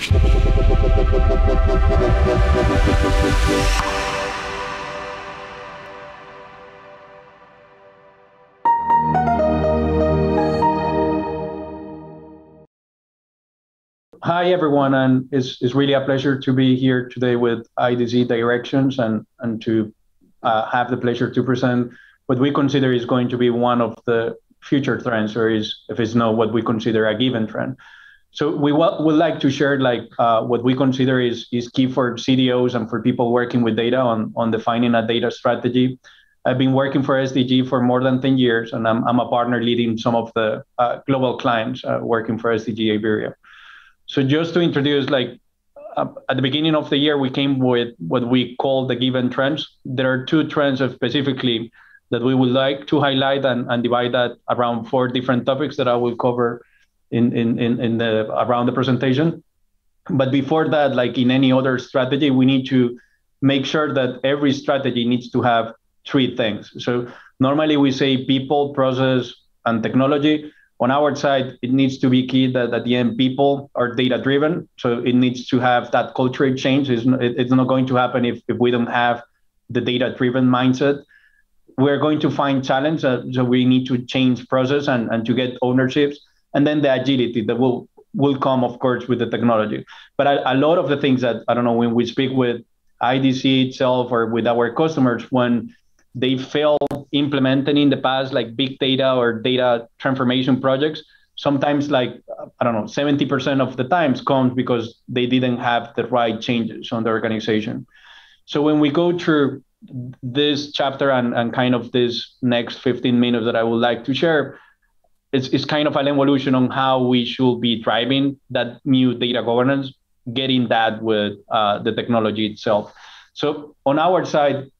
Hi, everyone, and it's, it's really a pleasure to be here today with IDC Directions and, and to uh, have the pleasure to present what we consider is going to be one of the future trends, or is, if it's not what we consider a given trend. So we w- would like to share like uh, what we consider is, is key for CDOs and for people working with data on, on defining a data strategy. I've been working for SDG for more than 10 years, and I'm, I'm a partner leading some of the uh, global clients uh, working for SDG Iberia. So just to introduce, like uh, at the beginning of the year, we came with what we call the given trends. There are two trends specifically that we would like to highlight and, and divide that around four different topics that I will cover in, in, in, in the around the presentation. But before that, like in any other strategy, we need to make sure that every strategy needs to have three things. So normally we say people, process, and technology on our side, it needs to be key that at the end people are data driven. So it needs to have that cultural change. It's not, it's not going to happen if, if we don't have the data driven mindset. We're going to find challenge. Uh, so we need to change process and, and to get ownerships. And then the agility that will will come, of course, with the technology. But a, a lot of the things that I don't know when we speak with IDC itself or with our customers, when they fail implementing in the past like big data or data transformation projects sometimes like i don't know 70% of the times comes because they didn't have the right changes on the organization so when we go through this chapter and, and kind of this next 15 minutes that i would like to share it's, it's kind of an evolution on how we should be driving that new data governance getting that with uh, the technology itself so on our side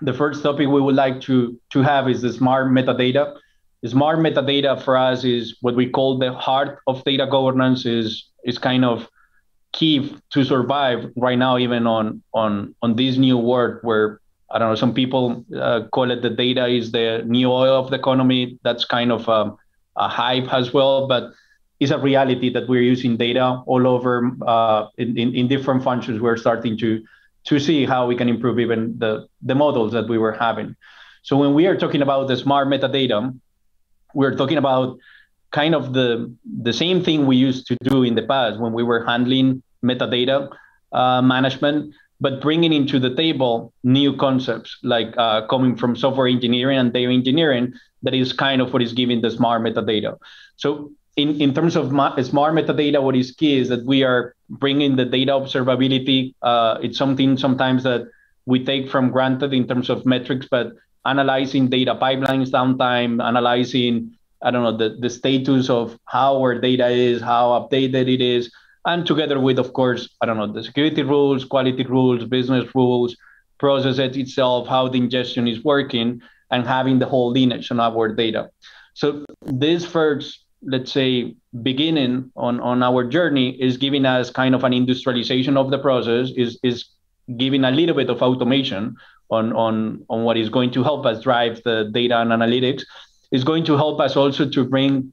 the first topic we would like to, to have is the smart metadata. The smart metadata for us is what we call the heart of data governance is, is kind of key to survive right now, even on, on, on this new world where, I don't know, some people uh, call it the data is the new oil of the economy. That's kind of a, a hype as well, but it's a reality that we're using data all over uh, in, in, in different functions. We're starting to to see how we can improve even the, the models that we were having. So when we are talking about the smart metadata, we're talking about kind of the, the same thing we used to do in the past when we were handling metadata uh, management, but bringing into the table new concepts like uh, coming from software engineering and data engineering that is kind of what is giving the smart metadata. So in, in terms of ma- smart metadata, what is key is that we are bringing the data observability. Uh, it's something sometimes that we take from granted in terms of metrics, but analyzing data pipelines downtime, analyzing, I don't know, the, the status of how our data is, how updated it is, and together with, of course, I don't know, the security rules, quality rules, business rules, process itself, how the ingestion is working, and having the whole lineage on our data. So this first let's say beginning on on our journey is giving us kind of an industrialization of the process is is giving a little bit of automation on on on what is going to help us drive the data and analytics is going to help us also to bring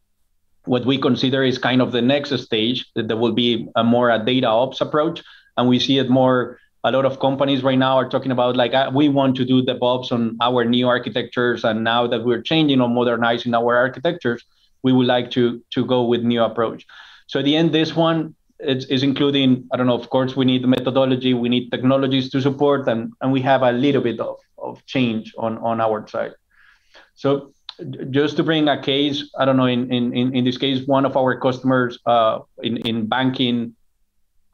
what we consider is kind of the next stage that there will be a more a data ops approach and we see it more a lot of companies right now are talking about like uh, we want to do the DevOps on our new architectures and now that we're changing or modernizing our architectures we would like to to go with new approach. So at the end, this one is, is including, I don't know, of course, we need methodology, we need technologies to support, and, and we have a little bit of, of change on, on our side. So just to bring a case, I don't know, in, in, in this case, one of our customers uh, in, in banking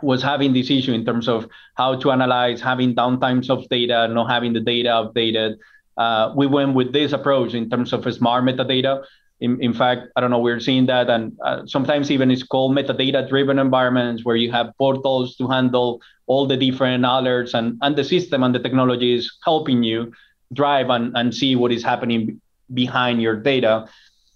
was having this issue in terms of how to analyze having downtimes of data, not having the data updated. Uh, we went with this approach in terms of smart metadata, in, in fact, I don't know, we're seeing that, and uh, sometimes even it's called metadata driven environments where you have portals to handle all the different alerts, and, and the system and the technology is helping you drive and, and see what is happening behind your data.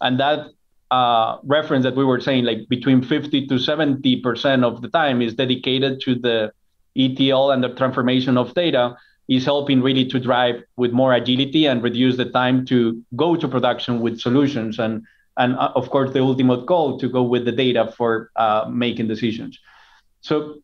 And that uh, reference that we were saying, like between 50 to 70% of the time is dedicated to the ETL and the transformation of data is helping really to drive with more agility and reduce the time to go to production with solutions and and uh, of course the ultimate goal to go with the data for uh, making decisions So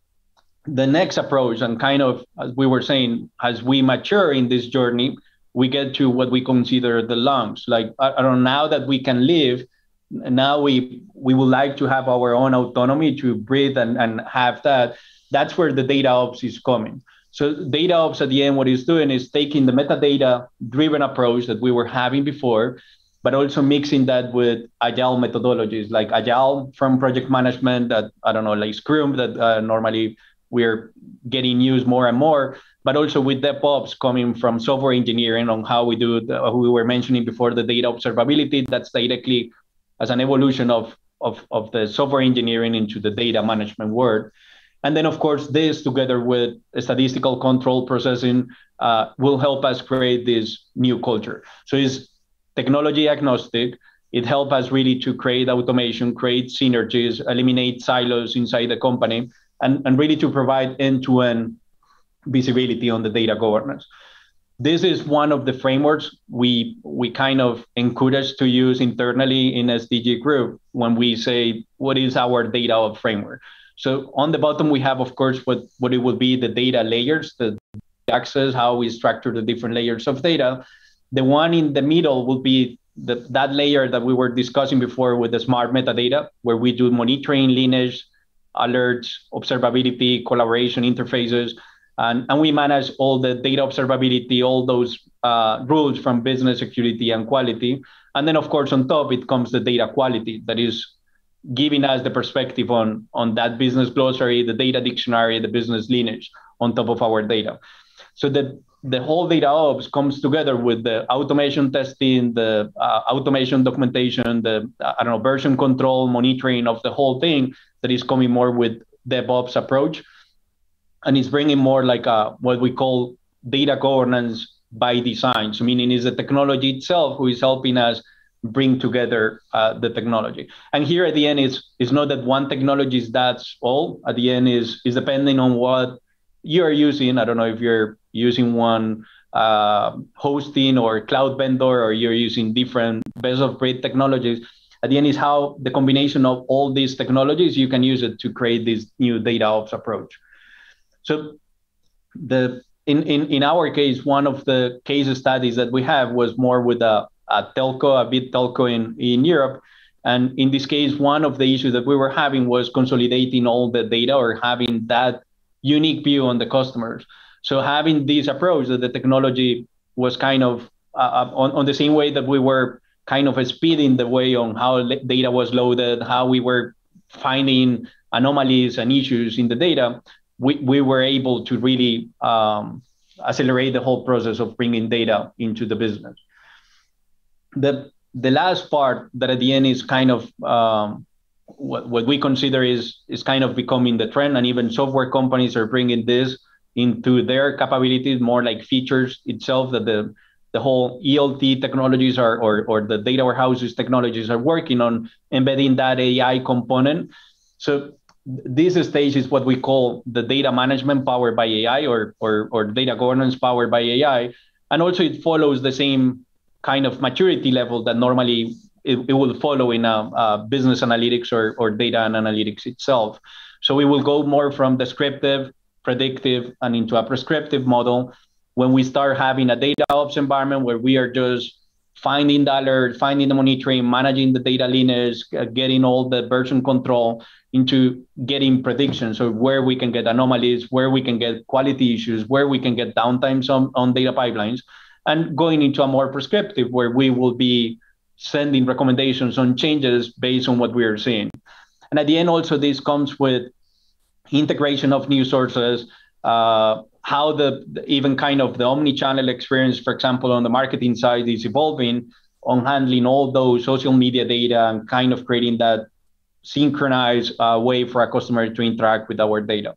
the next approach, and kind of as we were saying, as we mature in this journey, we get to what we consider the lungs. Like I, I don't know, now that we can live, now we we would like to have our own autonomy to breathe and, and have that. That's where the data ops is coming. So data ops at the end, what it's doing is taking the metadata driven approach that we were having before, but also mixing that with agile methodologies like agile from project management that I don't know, like Scrum that uh, normally we're getting used more and more, but also with DevOps coming from software engineering on how we do the, we were mentioning before the data observability that's directly as an evolution of, of, of the software engineering into the data management world. And then, of course, this together with statistical control processing uh, will help us create this new culture. So it's technology agnostic. It helps us really to create automation, create synergies, eliminate silos inside the company, and, and really to provide end-to-end visibility on the data governance this is one of the frameworks we we kind of encourage to use internally in SDG group when we say what is our data ops framework. So on the bottom we have of course what what it would be the data layers, the access, how we structure the different layers of data. The one in the middle will be the, that layer that we were discussing before with the smart metadata, where we do monitoring, lineage, alerts, observability, collaboration interfaces, and, and we manage all the data observability, all those uh, rules from business security and quality. And then, of course, on top, it comes the data quality that is giving us the perspective on, on that business glossary, the data dictionary, the business lineage on top of our data. So the, the whole data ops comes together with the automation testing, the uh, automation documentation, the I don't know version control, monitoring of the whole thing that is coming more with DevOps approach and it's bringing more like a, what we call data governance by design. So meaning is the technology itself who is helping us bring together uh, the technology. And here at the end is is not that one technology is that's all. At the end is is depending on what you're using. I don't know if you're using one uh, hosting or cloud vendor or you're using different best of breed technologies. At the end is how the combination of all these technologies you can use it to create this new data ops approach. So the in, in, in our case, one of the case studies that we have was more with a, a telco, a big telco in, in Europe. And in this case, one of the issues that we were having was consolidating all the data or having that unique view on the customers. So having this approach that the technology was kind of uh, uh on, on the same way that we were kind of speeding the way on how data was loaded, how we were finding anomalies and issues in the data, we, we were able to really um, accelerate the whole process of bringing data into the business. The, the last part that at the end is kind of um, what, what we consider is, is kind of becoming the trend, and even software companies are bringing this into their capabilities, more like features itself that the the whole ELT technologies are, or, or the data warehouses technologies are working on embedding that AI component. So this stage is what we call the data management powered by AI or, or, or data governance powered by AI. And also it follows the same kind of maturity level that normally it, it will follow in a, a, business analytics or, or data and analytics itself. So we will go more from descriptive, predictive, and into a prescriptive model when we start having a data ops environment where we are just finding the alert, finding the monitoring, managing the data lineage, uh, getting all the version control into getting predictions of where we can get anomalies, where we can get quality issues, where we can get downtimes on, on data pipelines, and going into a more prescriptive where we will be sending recommendations on changes based on what we are seeing. And at the end, also, this comes with integration of new sources, uh, how the even kind of the omni-channel experience, for example, on the marketing side is evolving on handling all those social media data and kind of creating that synchronized uh, way for a customer to interact with our data.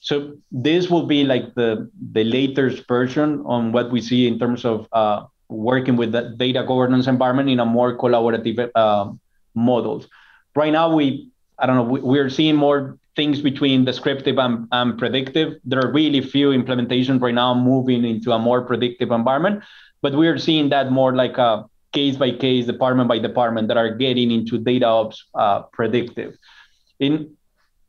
So this will be like the the latest version on what we see in terms of uh, working with the data governance environment in a more collaborative uh, models. Right now, we I don't know we, we're seeing more things between descriptive and, and predictive. There are really few implementations right now moving into a more predictive environment, but we're seeing that more like a case by case, department by department that are getting into data ops uh, predictive. In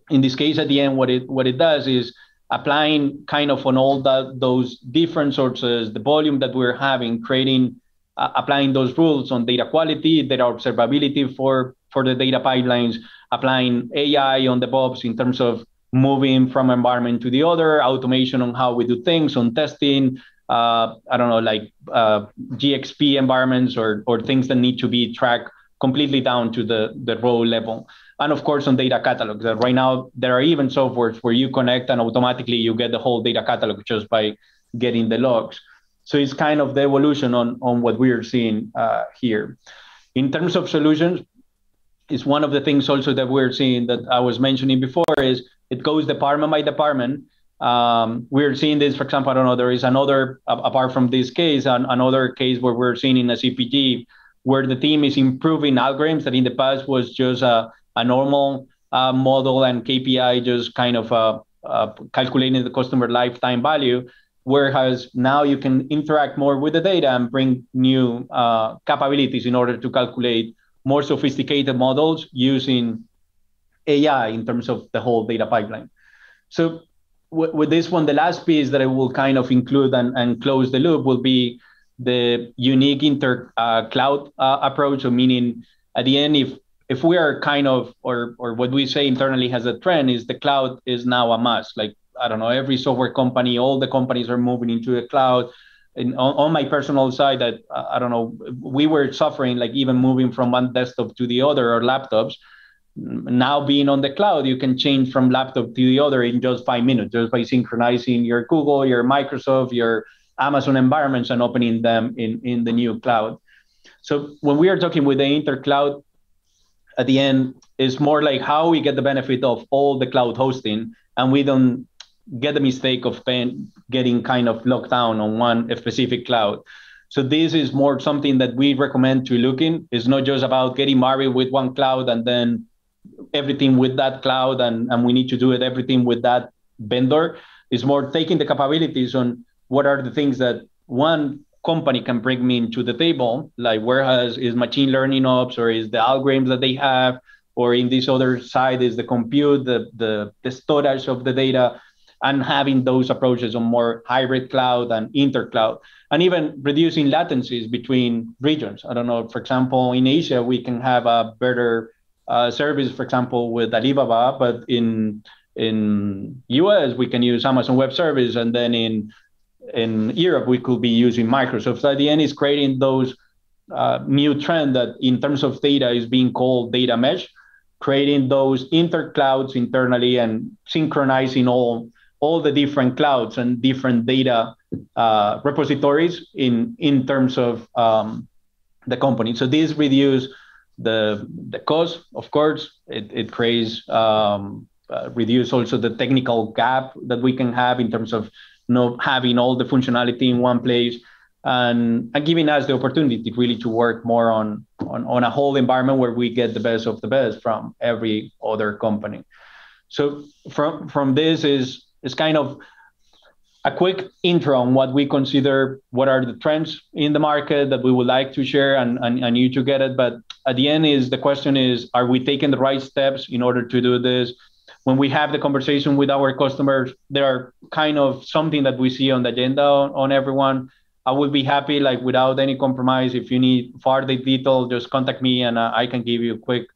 in this case, at the end, what it what it does is applying kind of on all that those different sources, the volume that we're having, creating, uh, applying those rules on data quality, data observability for for the data pipelines, applying AI on the DevOps in terms of moving from environment to the other, automation on how we do things, on testing, uh, I don't know, like uh, GXP environments or or things that need to be tracked completely down to the the row level. And of course, on data catalogs. That right now there are even softwares where you connect and automatically you get the whole data catalog just by getting the logs. So it's kind of the evolution on on what we are seeing uh, here. In terms of solutions, it's one of the things also that we're seeing that I was mentioning before is it goes department by department um, we're seeing this, for example, I don't know, there is another, apart from this case, an, another case where we're seeing in a CPG where the team is improving algorithms that in the past was just a, a normal uh, model and KPI, just kind of uh, uh, calculating the customer lifetime value. Whereas now you can interact more with the data and bring new uh, capabilities in order to calculate more sophisticated models using AI in terms of the whole data pipeline. So with this one, the last piece that I will kind of include and, and close the loop will be the unique inter uh, cloud uh, approach. So meaning at the end, if if we are kind of or or what we say internally has a trend is the cloud is now a must. Like I don't know, every software company, all the companies are moving into the cloud. And on, on my personal side, that I don't know, we were suffering like even moving from one desktop to the other or laptops now being on the cloud, you can change from laptop to the other in just five minutes, just by synchronizing your Google, your Microsoft, your Amazon environments and opening them in, in the new cloud. So when we are talking with the intercloud, at the end, it's more like how we get the benefit of all the cloud hosting, and we don't get the mistake of getting kind of locked down on one specific cloud. So this is more something that we recommend to look in. It's not just about getting married with one cloud and then everything with that cloud and, and we need to do it everything with that vendor is more taking the capabilities on what are the things that one company can bring me into the table like where has is machine learning ops or is the algorithms that they have or in this other side is the compute the, the, the storage of the data and having those approaches on more hybrid cloud and intercloud and even reducing latencies between regions i don't know for example in asia we can have a better uh, service, for example, with Alibaba, but in in US we can use Amazon Web Service, and then in in Europe we could be using Microsoft. So at the end, is creating those uh, new trend that in terms of data is being called data mesh, creating those interclouds internally and synchronizing all all the different clouds and different data uh, repositories in in terms of um, the company. So this reduce the the cost, of course, it, it creates um, uh, reduce also the technical gap that we can have in terms of know, having all the functionality in one place and, and giving us the opportunity really to work more on, on, on a whole environment where we get the best of the best from every other company. So from from this is is kind of a quick intro on what we consider what are the trends in the market that we would like to share and, and, and you to get it. But at the end is the question is, are we taking the right steps in order to do this? When we have the conversation with our customers, there are kind of something that we see on the agenda on, on everyone. I would be happy, like without any compromise. If you need further detail, just contact me and uh, I can give you quick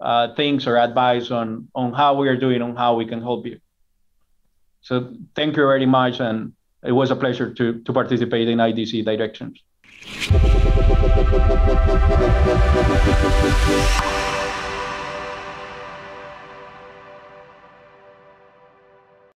uh, things or advice on on how we are doing, on how we can help you. So thank you very much, and it was a pleasure to, to participate in IDC Directions.